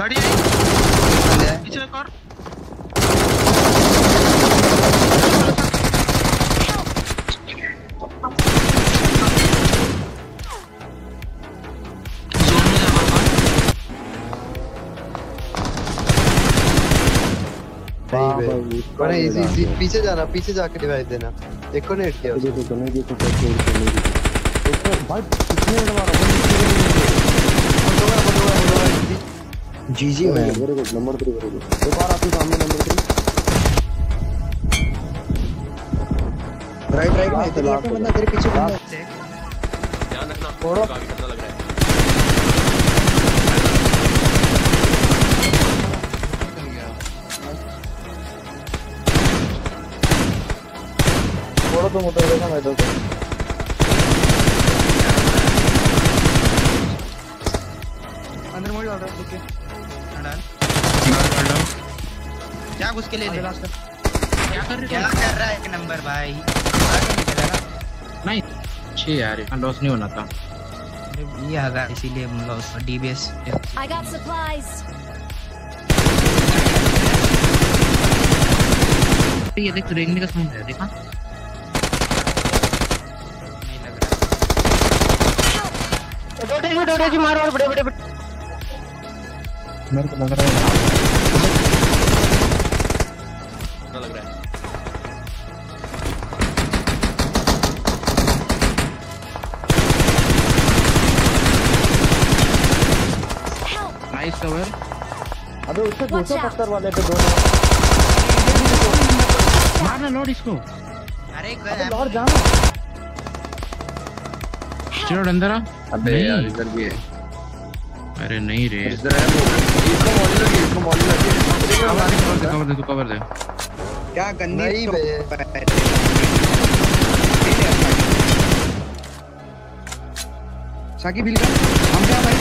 गाड़ी आई। पीछे एक और। जोन में जा बाबा नहीं बे बड़े इजी इजी पीछे जाना पीछे जाके डिवाइस देना। देखो नेट किया देखो क्या खेल नहीं देखो तो भाई कितने मारा जी जी ma'am. Very good number 3 very good एक और आपके सामने नंबर 3 राइट राइट में इधर लेफ़्ट में बंदा तेरे पीछे बंदा ध्यान रखना छोड़ो। काफ़ी खतरा लग रहा है। छोड़ो तुम उधर देखो मैं इधर अंदर मोड़ डाल रहा है डाल। क्या घुस के ले ले क्या कर क्या कर रहा है एक नंबर भाई? नहीं छे यार लॉस नहीं होना था। ये हगा इसीलिए लॉस डीबीएस I got supplies. ये देख रेंगने का साउंड है देखा? नहीं लग रहा। मेरे को लग रहा है। लग रहा है। नाइस कवर अबे उससे दूसरे पत्थर वाले पे दो मारना लॉर्ड इसको। अरे लौट जाना। चिरोड अंदर आ अबे यार इधर भी है। अरे नहीं रे। इसको मॉली लगी इसको मॉली लगी कवर दे कवर दे तू कवर दे। क्या गंदी नहीं बे साकी बिल का? हम क्या भाई?